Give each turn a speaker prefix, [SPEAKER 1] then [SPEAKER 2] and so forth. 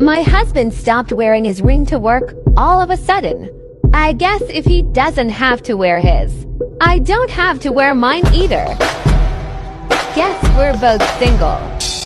[SPEAKER 1] My husband stopped wearing his ring to work all of a sudden. I guess if he doesn't have to wear his, I don't have to wear mine either. Guess we're both single.